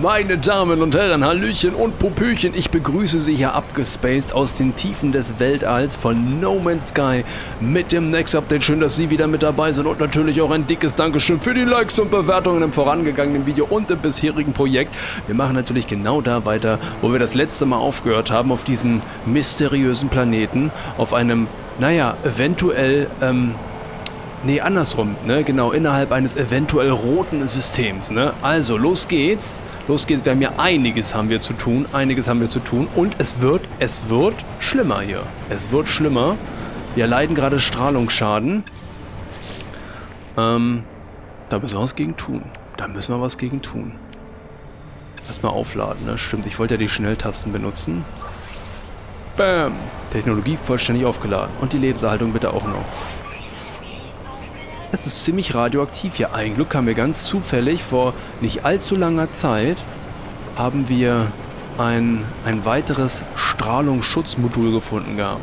Meine Damen und Herren, Hallöchen und Popöchen, ich begrüße Sie hier abgespaced aus den Tiefen des Weltalls von No Man's Sky mit dem Next Update. Schön, dass Sie wieder mit dabei sind und natürlich auch ein dickes Dankeschön für die Likes und Bewertungen im vorangegangenen Video und im bisherigen Projekt. Wir machen natürlich genau da weiter, wo wir das letzte Mal aufgehört haben, auf diesen mysteriösen Planeten, auf einem, naja, eventuell, ähm, Nee, andersrum, ne? Genau, innerhalb eines eventuell roten Systems, ne? Also, los geht's. Los geht's. Wir haben ja einiges haben wir zu tun. Einiges haben wir zu tun. Und es wird, es wird schlimmer hier. Es wird schlimmer. Wir leiden gerade Strahlungsschaden. Ähm, da müssen wir was gegen tun. Da müssen wir was gegen tun. Erstmal aufladen, ne? Stimmt, ich wollte ja die Schnelltasten benutzen. Bam! Technologie vollständig aufgeladen. Und die Lebenserhaltung bitte auch noch. Es ist ziemlich radioaktiv hier. Ein Glück haben wir ganz zufällig vor nicht allzu langer Zeit haben wir ein, ein weiteres Strahlungsschutzmodul gefunden gehabt.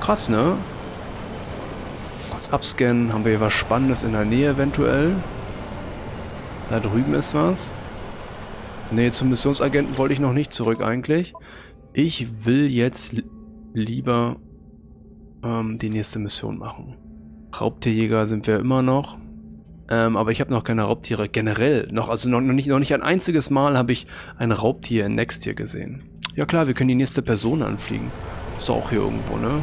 Krass, ne? Kurz abscannen. Haben wir hier was Spannendes in der Nähe eventuell? Da drüben ist was. Ne, zum Missionsagenten wollte ich noch nicht zurück eigentlich. Ich will jetzt lieber ähm, die nächste Mission machen. Raubtierjäger sind wir immer noch. Ähm, aber ich habe noch keine Raubtiere generell. Noch, also noch, noch, nicht, noch nicht ein einziges Mal habe ich ein Raubtier in Next hier gesehen. Ja klar, wir können die nächste Person anfliegen. Ist doch auch hier irgendwo, ne?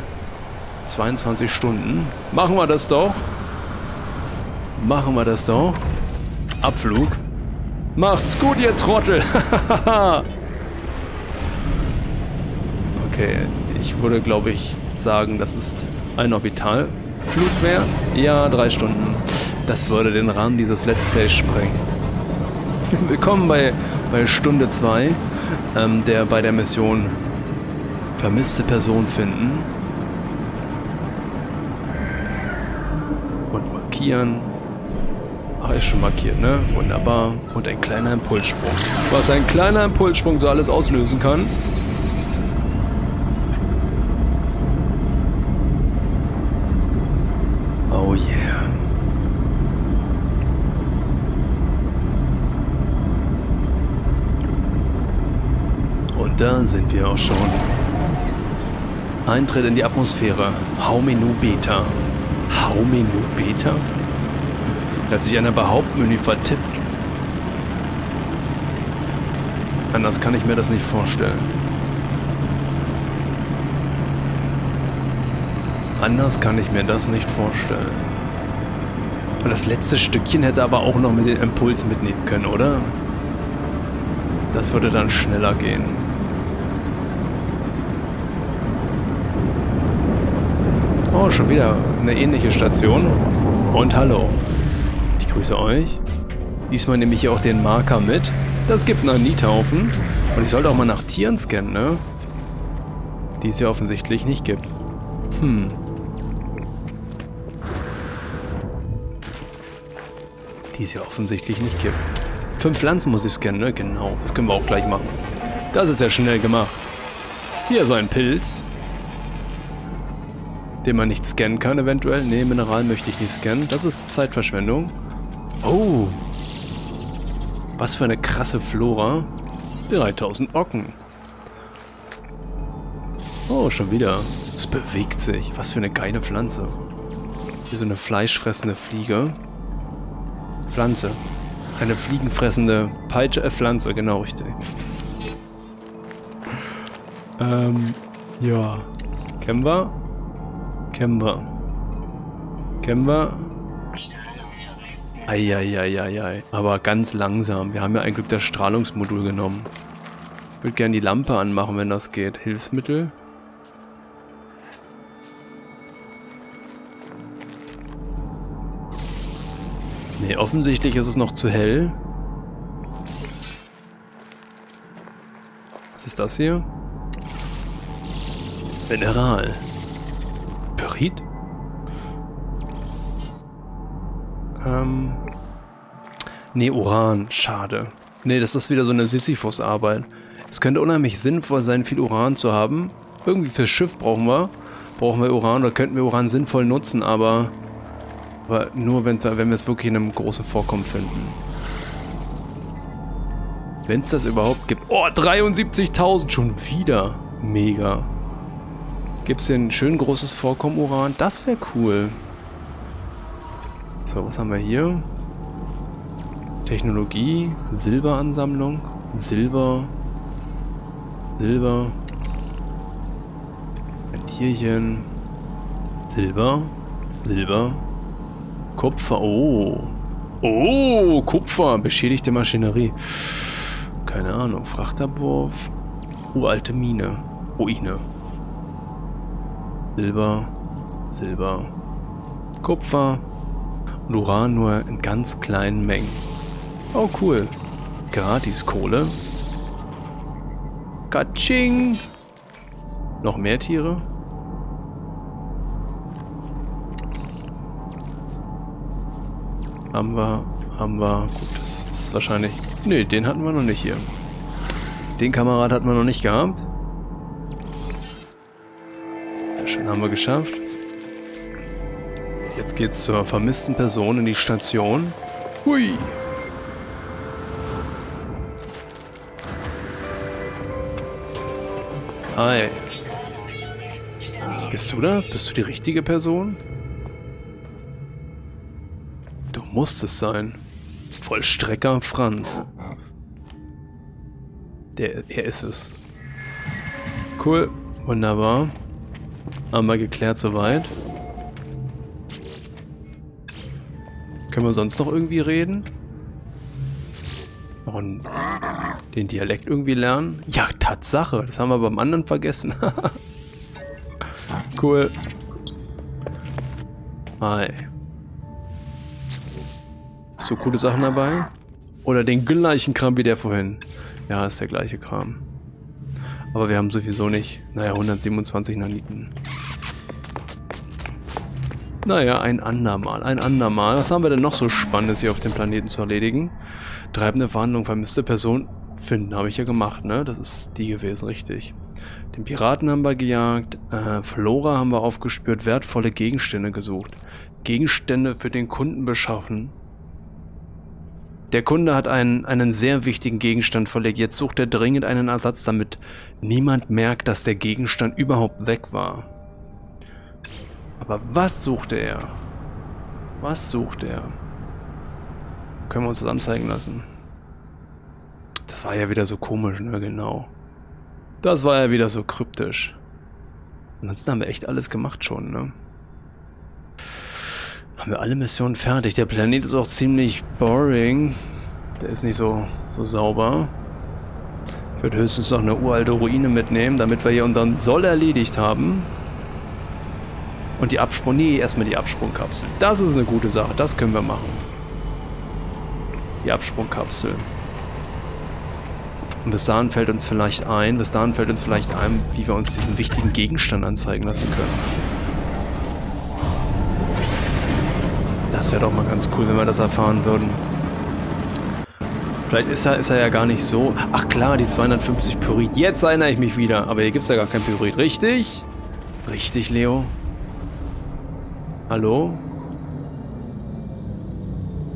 22 Stunden. Machen wir das doch. Machen wir das doch. Abflug. Macht's gut, ihr Trottel. okay, ich würde, glaube ich, sagen, das ist ein Orbital. Flug mehr? Ja, drei Stunden. Das würde den Rahmen dieses Let's Plays sprengen. Willkommen bei, bei Stunde 2, ähm, der bei der Mission vermisste Person finden. Und markieren. Ach, ist schon markiert, ne? Wunderbar. Und ein kleiner Impulssprung. Was ein kleiner Impulssprung so alles auslösen kann. Oh yeah. Und da sind wir auch schon. Eintritt in die Atmosphäre. Haumenu Beta. Haumenu Beta? Hat sich einer bei Hauptmenü vertippt. Anders kann ich mir das nicht vorstellen. Anders kann ich mir das nicht vorstellen. Das letzte Stückchen hätte aber auch noch mit dem Impuls mitnehmen können, oder? Das würde dann schneller gehen. Oh, schon wieder eine ähnliche Station. Und hallo. Ich grüße euch. Diesmal nehme ich hier auch den Marker mit. Das gibt einen Niethaufen. Und ich sollte auch mal nach Tieren scannen, ne? Die es ja offensichtlich nicht gibt. Hm. Die es ja offensichtlich nicht gibt. Fünf Pflanzen muss ich scannen, ne? Genau, das können wir auch gleich machen. Das ist ja schnell gemacht. Hier so ein Pilz. Den man nicht scannen kann eventuell. Ne, Mineral möchte ich nicht scannen. Das ist Zeitverschwendung. Oh. Was für eine krasse Flora. 3000 Ocken. Oh, schon wieder. Es bewegt sich. Was für eine geile Pflanze. Hier so eine fleischfressende Fliege. Pflanze. Eine fliegenfressende Peitsche, äh, Pflanze, genau richtig. Ähm, ja. Kennen wir? Kennen wir? Eieieiei. Aber ganz langsam. Wir haben ja eigentlich das Strahlungsmodul genommen. Ich würde gerne die Lampe anmachen, wenn das geht. Hilfsmittel? Ne, offensichtlich ist es noch zu hell. Was ist das hier? Mineral. Pyrit? Ähm. Ne, Uran. Schade. Ne, das ist wieder so eine Sisyphus-Arbeit. Es könnte unheimlich sinnvoll sein, viel Uran zu haben. Irgendwie fürs Schiff brauchen wir. Brauchen wir Uran oder könnten wir Uran sinnvoll nutzen, aber aber nur, wenn wir, wenn wir es wirklich in einem großen Vorkommen finden. Wenn es das überhaupt gibt. Oh, 73.000 schon wieder. Mega. Gibt es hier ein schön großes Vorkommen Uran? Das wäre cool. So, was haben wir hier? Technologie, Silberansammlung, Silber, Silber, ein Tierchen, Silber, Silber, Kupfer, oh, oh, Kupfer, beschädigte Maschinerie, keine Ahnung, Frachtabwurf, uralte Mine, Ruine, Silber, Silber, Kupfer und Uran nur in ganz kleinen Mengen. Oh cool, gratis Kohle, Katsching! Noch mehr Tiere? Haben wir, haben wir. Gut, das ist wahrscheinlich... Ne, den hatten wir noch nicht hier. Den Kamerad hatten wir noch nicht gehabt. Haben wir geschafft. Jetzt geht's zur vermissten Person in die Station. Hui! Hi. Bist du das? Bist du die richtige Person? Du musst es sein. Vollstrecker Franz. Der, er ist es. Cool. Wunderbar. Haben wir geklärt soweit. Können wir sonst noch irgendwie reden? Und den Dialekt irgendwie lernen? Ja, Tatsache. Das haben wir beim anderen vergessen. cool. Hi. Hast du coole Sachen dabei? Oder den gleichen Kram wie der vorhin? Ja, ist der gleiche Kram. Aber wir haben sowieso nicht. Naja, 127 Naniten. Naja, ein andermal, ein andermal. Was haben wir denn noch so Spannendes hier auf dem Planeten zu erledigen? Treibende Verhandlung, vermisste Person finden, habe ich ja gemacht, ne? Das ist die gewesen, richtig. Den Piraten haben wir gejagt, äh, Flora haben wir aufgespürt, wertvolle Gegenstände gesucht. Gegenstände für den Kunden beschaffen. Der Kunde hat einen, einen sehr wichtigen Gegenstand verlegt. Jetzt sucht er dringend einen Ersatz, damit niemand merkt, dass der Gegenstand überhaupt weg war. Aber was suchte er? Was sucht er? Können wir uns das anzeigen lassen? Das war ja wieder so komisch, ne? Genau. Das war ja wieder so kryptisch. Ansonsten haben wir echt alles gemacht schon, ne? Haben wir alle Missionen fertig. Der Planet ist auch ziemlich boring. Der ist nicht so, so sauber. Ich würde höchstens noch eine uralte Ruine mitnehmen, damit wir hier unseren Soll erledigt haben. Und die Absprung... Nee, erstmal die Absprungkapsel. Das ist eine gute Sache. Das können wir machen. Die Absprungkapsel. Und bis dahin fällt uns vielleicht ein, bis dahin fällt uns vielleicht ein, wie wir uns diesen wichtigen Gegenstand anzeigen lassen können. Das wäre doch mal ganz cool, wenn wir das erfahren würden. Vielleicht ist er, ist er ja gar nicht so... Ach klar, die 250 Pyrit. Jetzt erinnere ich mich wieder. Aber hier gibt es ja gar kein Pyrit. Richtig? Richtig, Leo? Hallo?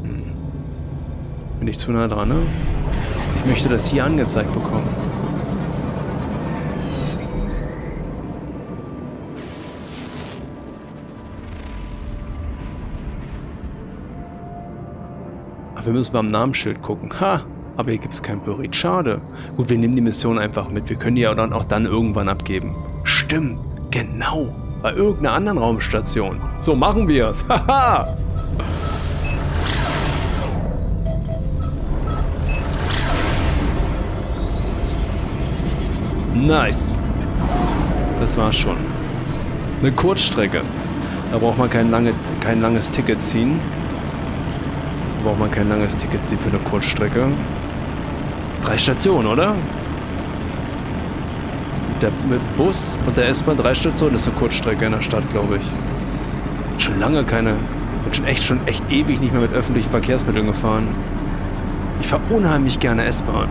Hm. Bin ich zu nah dran, ne? Ich möchte das hier angezeigt bekommen. Ach, wir müssen beim Namensschild gucken. Ha! Aber hier gibt es kein Pyrit. Schade. Gut, wir nehmen die Mission einfach mit. Wir können die ja dann auch dann irgendwann abgeben. Stimmt. Genau. Bei irgendeiner anderen Raumstation. So machen wir es. Haha! Nice. Das war's schon. Eine Kurzstrecke. Da braucht man kein, lange, kein langes Ticket ziehen. Braucht man kein langes Ticket für eine Kurzstrecke. Drei Stationen, oder? Der, mit Bus und der S-Bahn drei Stationen ist eine Kurzstrecke in der Stadt, glaube ich. Schon lange keine. Bin schon echt schon echt ewig nicht mehr mit öffentlichen Verkehrsmitteln gefahren. Ich fahre unheimlich gerne S-Bahn.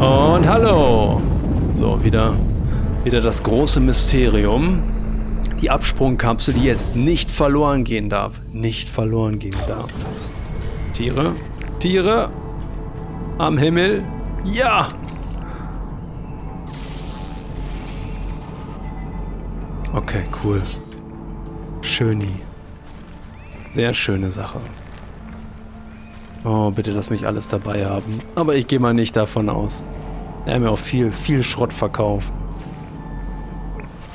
Und hallo! So, wieder, wieder das große Mysterium. Die Absprungkapsel, die jetzt nicht verloren gehen darf. Nicht verloren gehen darf. Tiere. Tiere. Am Himmel. Ja! Okay, cool. Schöni. Sehr schöne Sache. Oh, bitte lass mich alles dabei haben. Aber ich gehe mal nicht davon aus. Er hat mir auch viel, viel Schrott verkauft.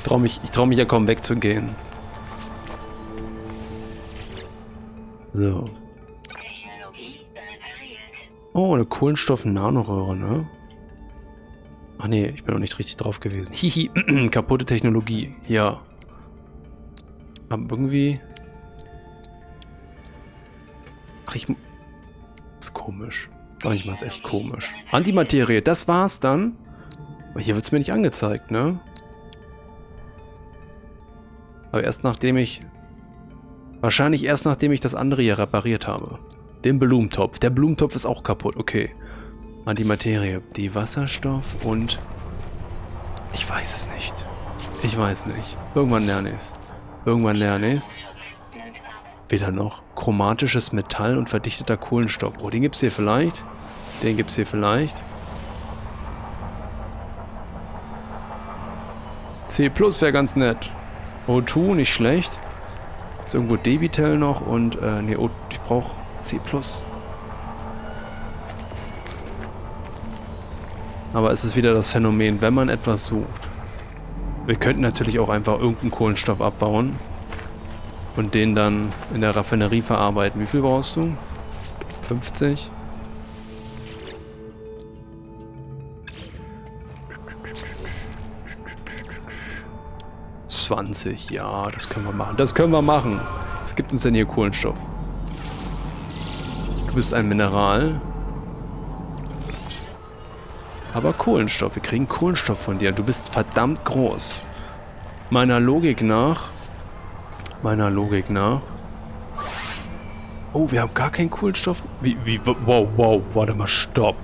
Ich traue mich, trau mich ja kaum wegzugehen. So. Oh, eine Kohlenstoff-Nanoröhre, ne? Ach nee, ich bin noch nicht richtig drauf gewesen. Hihi, kaputte Technologie. Ja. Aber irgendwie... Ach, ich... Ist komisch. Manchmal ist echt komisch. Antimaterie, das war's dann. Aber hier wird's mir nicht angezeigt, ne? Aber erst nachdem ich... Wahrscheinlich erst nachdem ich das andere hier repariert habe. Den Blumentopf. Der Blumentopf ist auch kaputt. Okay. Antimaterie. Die Wasserstoff und... Ich weiß es nicht. Ich weiß nicht. Irgendwann lerne ich es. Irgendwann lerne ich es. Weder noch. Chromatisches Metall und verdichteter Kohlenstoff. Oh, den gibt's hier vielleicht. Den gibt's hier vielleicht. C Plus wäre ganz nett. O2, nicht schlecht. Ist irgendwo Debitel noch und, äh, nee, ich brauche C. Aber es ist wieder das Phänomen, wenn man etwas sucht. Wir könnten natürlich auch einfach irgendeinen Kohlenstoff abbauen und den dann in der Raffinerie verarbeiten. Wie viel brauchst du? 50? Zwanzig, ja, das können wir machen. Das können wir machen. Was gibt uns denn hier Kohlenstoff? Du bist ein Mineral. Aber Kohlenstoff. Wir kriegen Kohlenstoff von dir. Du bist verdammt groß. Meiner Logik nach... Meiner Logik nach... Oh, wir haben gar keinen Kohlenstoff. Wie, wie, wow, wow, warte mal, stopp.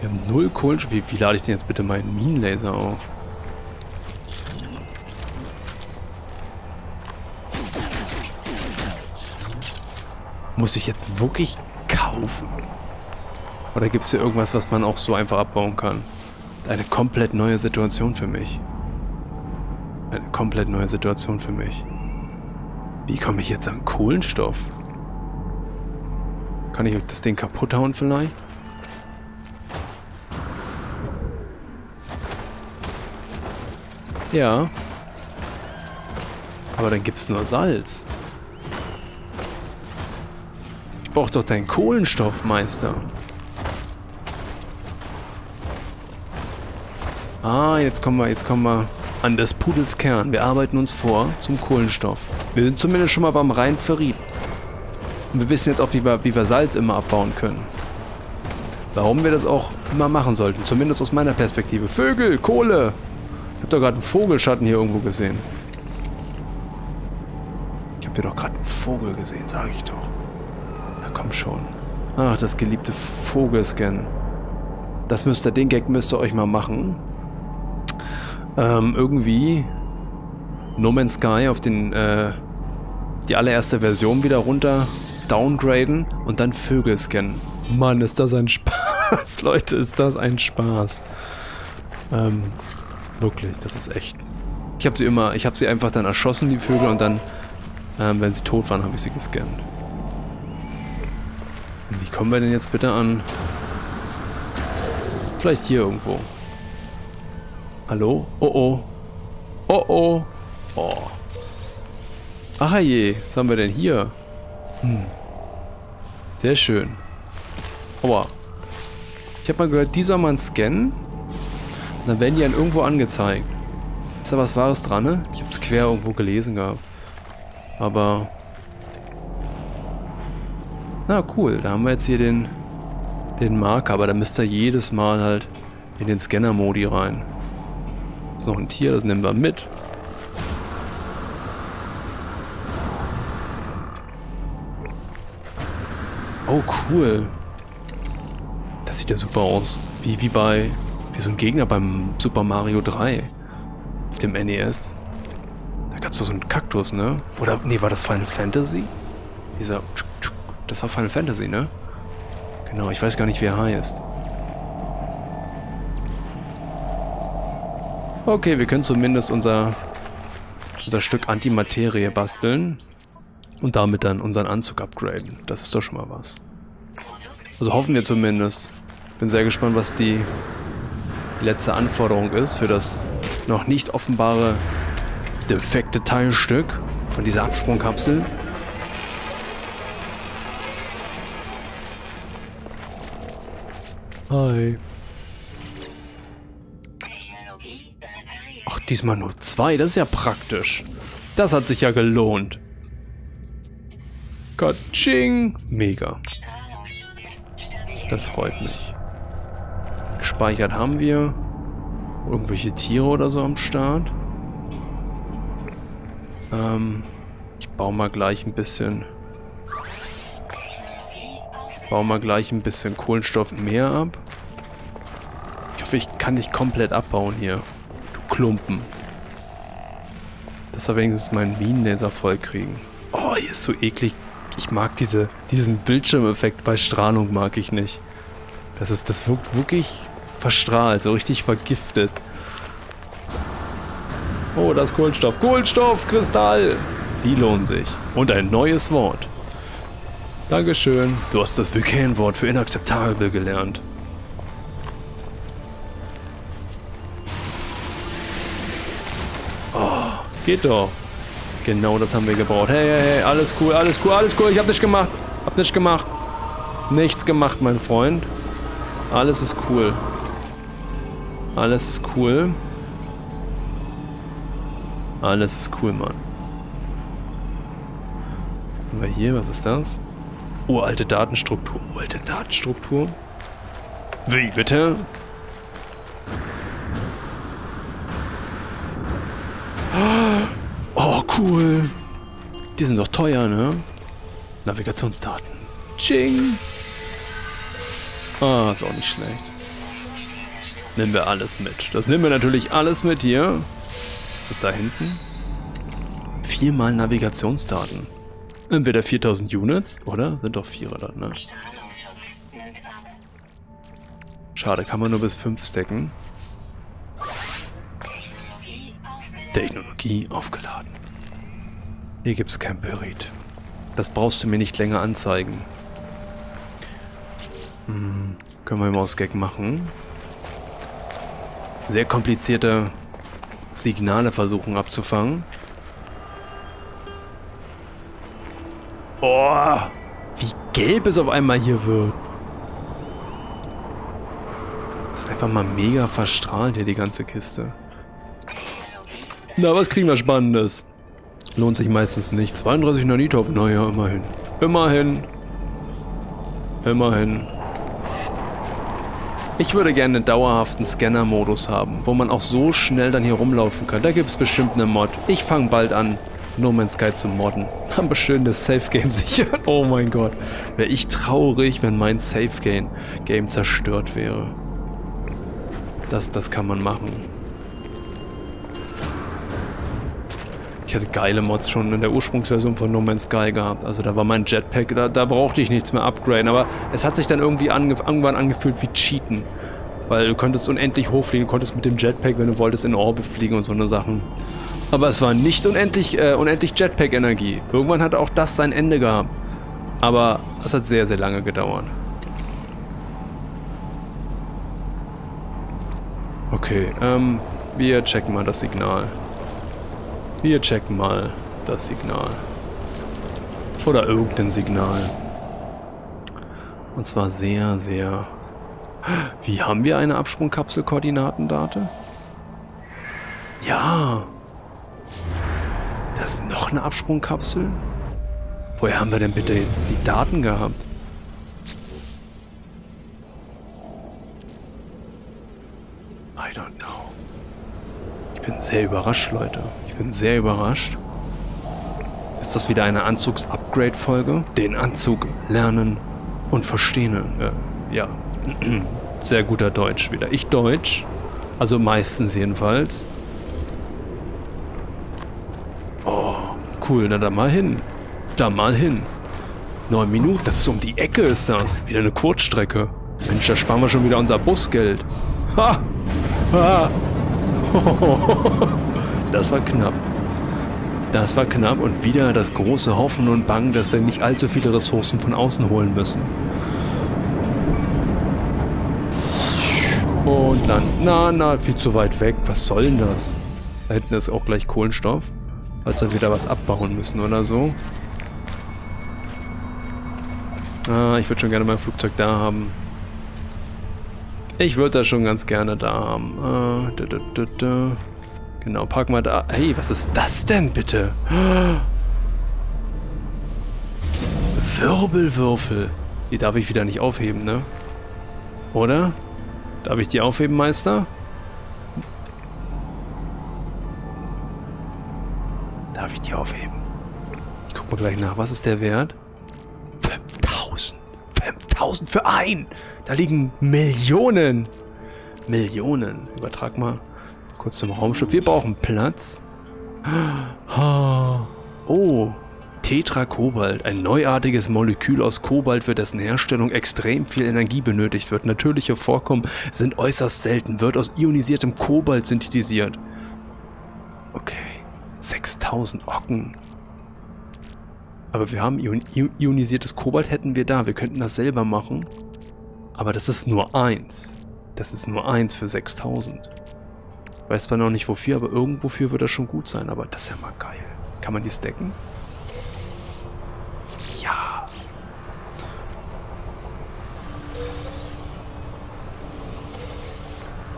Wir haben null Kohlenstoff. Wie, wie lade ich denn jetzt bitte meinen Minenlaser auf? Muss ich jetzt wirklich kaufen? Oder gibt es hier irgendwas, was man auch so einfach abbauen kann? Eine komplett neue Situation für mich. Eine komplett neue Situation für mich. Wie komme ich jetzt an Kohlenstoff? Kann ich das Ding kaputt hauen vielleicht? Ja. Aber dann gibt es nur Salz. Brauche doch deinen Kohlenstoff, Meister. Ah, jetzt kommen wir, jetzt kommen wir an des Pudels Kern. Wir arbeiten uns vor zum Kohlenstoff. Wir sind zumindest schon mal beim rein Ferrit. Und wir wissen jetzt auch, wie wir, wie wir Salz immer abbauen können. Warum wir das auch immer machen sollten. Zumindest aus meiner Perspektive. Vögel, Kohle. Ich habe doch gerade einen Vogelschatten hier irgendwo gesehen. Ich habe hier doch gerade einen Vogel gesehen, sage ich doch. Schon. Ach, das geliebte Vogelscan. Das müsst ihr, den Gag müsst ihr euch mal machen ähm, irgendwie No Man's Sky auf den, äh, die allererste Version wieder runter downgraden und dann Vögel scannen. Mann, ist das ein Spaß, Leute, ist das ein Spaß. Ähm, wirklich, das ist echt. Ich habe sie immer, ich habe sie einfach dann erschossen, die Vögel, und dann, ähm, wenn sie tot waren, habe ich sie gescannt. Kommen wir denn jetzt bitte an? Vielleicht hier irgendwo. Hallo? Oh oh. Oh oh. Oh. Ach je, was haben wir denn hier? Hm. Sehr schön. Aua. Ich habe mal gehört, die soll man scannen. Dann werden die dann irgendwo angezeigt. Ist da was Wahres dran, ne? Ich habe es quer irgendwo gelesen gehabt. Aber... Na cool, da haben wir jetzt hier den, den Marker, aber da müsst ihr jedes Mal halt in den Scanner-Modi rein. ist noch ein Tier, das nehmen wir mit. Oh, cool. Das sieht ja super aus. Wie, wie bei... Wie so ein Gegner beim Super Mario 3. Auf dem NES. Da gab es doch so einen Kaktus, ne? Oder, nee, war das Final Fantasy? Dieser... Das war Final Fantasy, ne? Genau, ich weiß gar nicht, wie er heißt. Okay, wir können zumindest unser, unser Stück Antimaterie basteln. Und damit dann unseren Anzug upgraden. Das ist doch schon mal was. Also hoffen wir zumindest. Bin sehr gespannt, was die letzte Anforderung ist für das noch nicht offenbare defekte Teilstück von dieser Absprungkapsel. Hi. Ach, diesmal nur zwei. Das ist ja praktisch. Das hat sich ja gelohnt. Katsching. Mega. Das freut mich. Gespeichert haben wir. Irgendwelche Tiere oder so am Start. Ähm, ich baue mal gleich ein bisschen... Baue mal gleich ein bisschen Kohlenstoff mehr ab. Ich hoffe, ich kann dich komplett abbauen hier. Du Klumpen. Dass wir wenigstens meinen Minenlaser voll kriegen. Oh, hier ist so eklig. Ich mag diese, diesen Bildschirmeffekt bei Strahlung mag ich nicht. Das ist, das wirkt wirklich verstrahlt, so richtig vergiftet. Oh, das Kohlenstoff. Kohlenstoff, Kristall. Die lohnen sich. Und ein neues Wort. Dankeschön. Du hast das Vulkan-Wort für inakzeptabel gelernt. Geht doch. Genau das haben wir gebraucht. Hey, hey, hey, alles cool, alles cool, alles cool. Ich hab nichts gemacht. Hab nichts gemacht. Nichts gemacht, mein Freund. Alles ist cool. Alles ist cool. Alles ist cool, Mann. Haben wir hier, was ist das? Uralte Datenstruktur. Uralte Datenstruktur? Wie, bitte? Oh, cool. Die sind doch teuer, ne? Navigationsdaten. Ching. Ah, ist auch nicht schlecht. Nehmen wir alles mit. Das nehmen wir natürlich alles mit hier. Was ist da hinten? Viermal Navigationsdaten. Entweder 4000 Units, oder? Sind doch Vierer dann, ne? Schade, kann man nur bis 5 stacken. Technologie aufgeladen. Hier gibt's kein Pyrit. Das brauchst du mir nicht länger anzeigen. Hm, können wir im Ausgag machen. Sehr komplizierte Signale versuchen abzufangen. Boah, wie gelb es auf einmal hier wird. Ist einfach mal mega verstrahlt hier, die ganze Kiste. Na, was kriegen wir Spannendes? Lohnt sich meistens nicht. 32 Nanitov, naja, immerhin. Immerhin. Immerhin. Ich würde gerne einen dauerhaften Scanner-Modus haben, wo man auch so schnell dann hier rumlaufen kann. Da gibt es bestimmt eine Mod. Ich fange bald an, No Man's Sky zu modden. Aber schön das Safe-Game sichern. Oh mein Gott. Wäre ich traurig, wenn mein Safe-Game Game zerstört wäre. Das, das kann man machen. Ich hatte geile Mods schon in der Ursprungsversion von No Man's Sky gehabt. Also da war mein Jetpack, da, da brauchte ich nichts mehr upgraden. Aber es hat sich dann irgendwie ange irgendwann angefühlt wie Cheaten. Weil du konntest unendlich hochfliegen, du konntest mit dem Jetpack, wenn du wolltest, in Orbit fliegen und so eine Sachen. Aber es war nicht unendlich, äh, unendlich Jetpack-Energie. Irgendwann hat auch das sein Ende gehabt. Aber es hat sehr, sehr lange gedauert. Okay, ähm, wir checken mal das Signal. Wir checken mal das Signal. Oder irgendein Signal. Und zwar sehr, sehr... Wie, haben wir eine Absprungkapsel-Koordinatendate? Ja. Das ist noch eine Absprungkapsel? Woher haben wir denn bitte jetzt die Daten gehabt? I don't know. Ich bin sehr überrascht, Leute. Ich bin sehr überrascht. Ist das wieder eine Anzugs-Upgrade-Folge? Den Anzug lernen und verstehen. Äh, ja, sehr guter Deutsch wieder. Ich Deutsch, also meistens jedenfalls. Oh, cool, na da mal hin. Da mal hin. Neun Minuten, das ist um die Ecke ist das. Wieder eine Kurzstrecke. Mensch, da sparen wir schon wieder unser Busgeld. Ha! Ha! Das war knapp. Das war knapp und wieder das große Hoffen und Bangen, dass wir nicht allzu viele Ressourcen von außen holen müssen. Und dann, na, na, viel zu weit weg. Was soll denn das? Da hinten ist auch gleich Kohlenstoff. Falls wir wieder was abbauen müssen oder so. Ah, ich würde schon gerne mein Flugzeug da haben. Ich würde das schon ganz gerne da haben. Ah, da, da, da. Genau, pack mal da. Hey, was ist das denn bitte? Wirbelwürfel. Die darf ich wieder nicht aufheben, ne? Oder? Darf ich die aufheben, Meister? Darf ich die aufheben? Ich guck mal gleich nach. Was ist der Wert? 5000. 5000 für ein. Da liegen Millionen. Millionen. Übertrag mal kurz zum Raumschiff. Wir brauchen Platz. Oh. Tetra-Kobalt, ein neuartiges Molekül aus Kobalt, für dessen Herstellung extrem viel Energie benötigt wird. Natürliche Vorkommen sind äußerst selten, wird aus ionisiertem Kobalt synthetisiert. Okay, 6000 Ocken. Aber wir haben ion ionisiertes Kobalt, hätten wir da. Wir könnten das selber machen. Aber das ist nur eins. Das ist nur eins für 6000. Weiß zwar noch nicht wofür, aber irgendwofür wird das schon gut sein. Aber das ist ja mal geil. Kann man die stacken? Ja.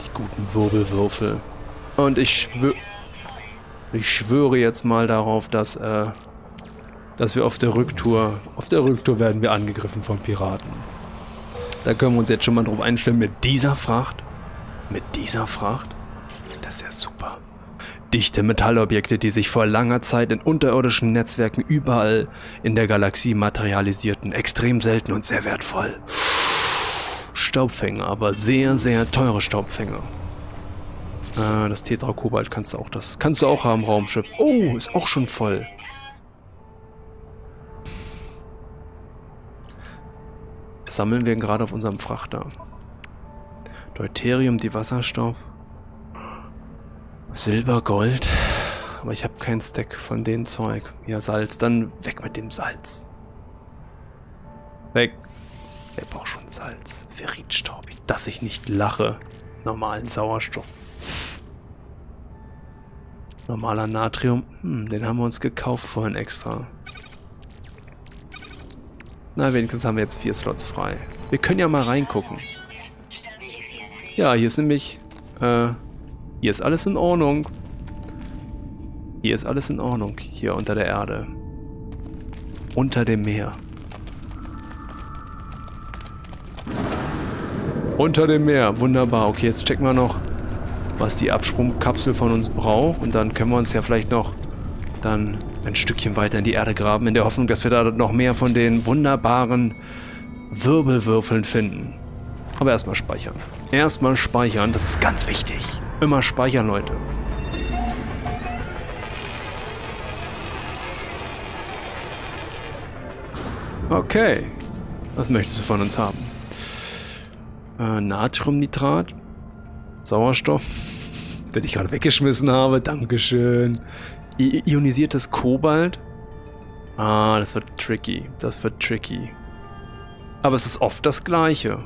Die guten Wirbelwürfel. Und ich schwöre... Ich schwöre jetzt mal darauf, dass, äh, dass wir auf der Rücktour... Auf der Rücktour werden wir angegriffen von Piraten. Da können wir uns jetzt schon mal drauf einstellen. Mit dieser Fracht? Mit dieser Fracht? Das ist ja super. Dichte Metallobjekte, die sich vor langer Zeit in unterirdischen Netzwerken überall in der Galaxie materialisierten. Extrem selten und sehr wertvoll. Staubfänger, aber sehr, sehr teure Staubfänger. Ah, das Tetra-Kobalt kannst du auch, das kannst du auch haben, Raumschiff. Oh, ist auch schon voll. Sammeln wir gerade auf unserem Frachter. Deuterium, die Wasserstoff. Silber, Gold. Aber ich habe kein Stack von dem Zeug. Ja, Salz. Dann weg mit dem Salz. Weg. Wer braucht schon Salz? Ferritstaub. Dass ich nicht lache. Normalen Sauerstoff. Normaler Natrium. Hm, den haben wir uns gekauft vorhin extra. Na, wenigstens haben wir jetzt vier Slots frei. Wir können ja mal reingucken. Ja, hier ist nämlich... Äh, hier ist alles in Ordnung. Hier ist alles in Ordnung. Hier unter der Erde. Unter dem Meer. Unter dem Meer. Wunderbar. Okay, jetzt checken wir noch, was die Absprungkapsel von uns braucht. Und dann können wir uns ja vielleicht noch dann ein Stückchen weiter in die Erde graben, in der Hoffnung, dass wir da noch mehr von den wunderbaren Wirbelwürfeln finden. Aber erstmal speichern. Erstmal speichern, das ist ganz wichtig. Immer speichern, Leute. Okay. Was möchtest du von uns haben? Äh, Natriumnitrat? Sauerstoff? Den ich gerade weggeschmissen habe. Dankeschön ionisiertes Kobalt. Ah, das wird tricky. Das wird tricky. Aber es ist oft das gleiche.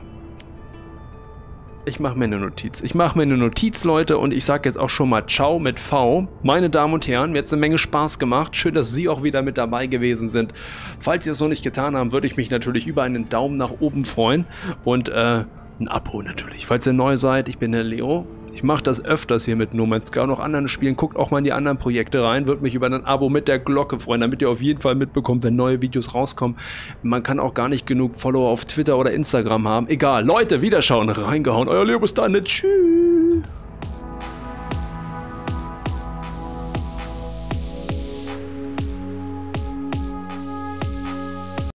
Ich mache mir eine Notiz. Ich mache mir eine Notiz, Leute, und ich sage jetzt auch schon mal Ciao mit V. Meine Damen und Herren, mir hat es eine Menge Spaß gemacht. Schön, dass Sie auch wieder mit dabei gewesen sind. Falls Sie es noch nicht getan haben, würde ich mich natürlich über einen Daumen nach oben freuen. Und äh, ein Abo natürlich. Falls ihr neu seid, ich bin der Leo. Ich mache das öfters hier mit No Man's Sky und auch anderen Spielen. Guckt auch mal in die anderen Projekte rein. Würde mich über ein Abo mit der Glocke freuen, damit ihr auf jeden Fall mitbekommt, wenn neue Videos rauskommen. Man kann auch gar nicht genug Follower auf Twitter oder Instagram haben. Egal. Leute, Wiederschauen. Reingehauen. Euer Leo, bis dann. Tschüss.